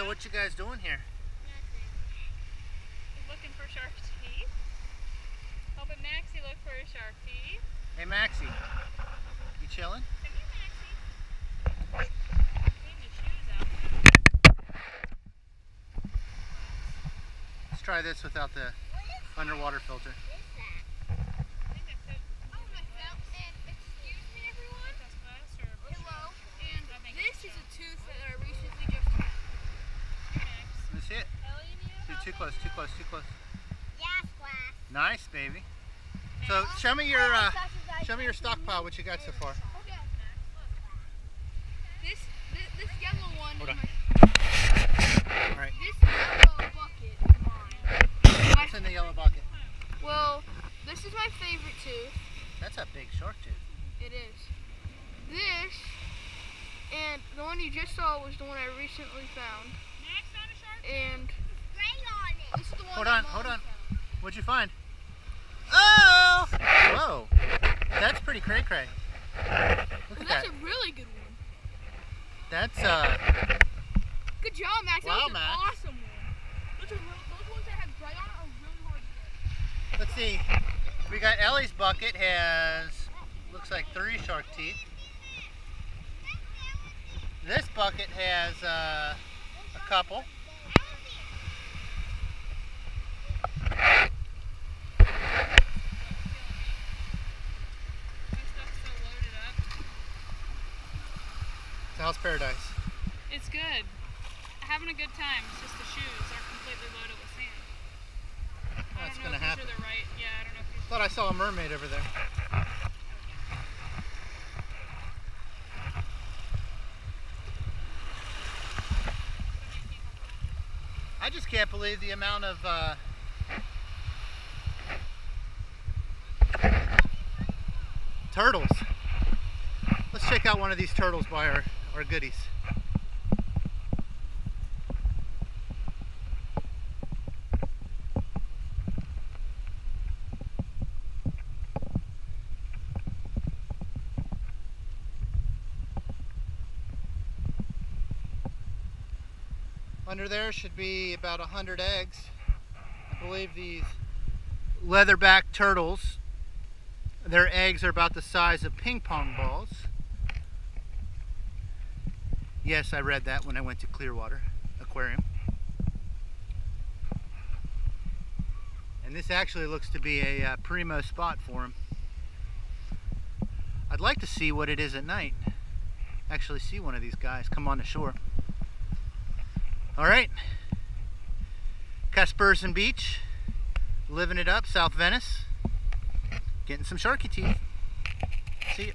So what you guys doing here? He's looking for shark teeth. Oh, Helping Maxie look for a shark teeth. Hey Maxie, you chilling? Come here, Maxie. Clean your shoes out. Let's try this without the underwater filter. I think I said Oh, myself, and excuse me, everyone. that's glass or bush. Hello. And And I think this it's is a tooth that I recently just had. Here, Max. Let me see it. Ellie, you need Too, help too me? Close, too close, too close. Yes, class. Nice, baby. So show me your uh, show me your stockpile. What you got so far? Okay. Max, look. This, this, this yellow one Hold on. All right. this yellow bucket is mine. What's in the yellow bucket? Well, this is my favorite tooth. That's a big shark tooth. It is. This, and the one you just saw was the one I recently found. Max found a shark. And this is the one Hold on, hold on. What'd you find? Oh! Whoa. That's pretty cray cray. Look Well, at that's that. a really good one. That's uh Good job, Max. Wow, that Max. awesome one. Those, are real, those ones that have bright on it are really hard to get. let's see. We got Ellie's bucket has looks like three shark teeth. This bucket has uh, a couple. My stuff's so loaded up. So how's paradise? It's good. Having a good time. It's just the shoes are completely loaded with sand. I What's don't gonna if happen. These are the right. Yeah, I don't know if. Thought I saw a mermaid over there. I just can't believe the amount of uh, turtles. Let's check out one of these turtles by our, our goodies. Under there should be about a hundred eggs. I believe these leatherback turtles, their eggs are about the size of ping pong balls. Yes, I read that when I went to Clearwater Aquarium. And this actually looks to be a uh, primo spot for them. I'd like to see what it is at night. Actually see one of these guys come on the shore. All right. Caspersen Beach, living it up, South Venice. Getting some sharky teeth. See ya.